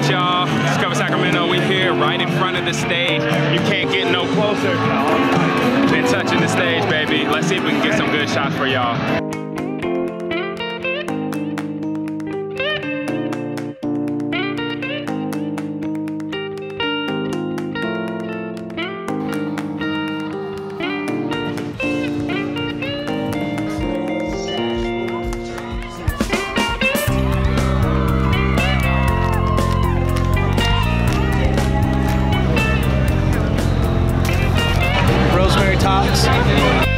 y'all. Discover Sacramento, we here right in front of the stage. You can't get no closer than touching the stage, baby. Let's see if we can get some good shots for y'all. box.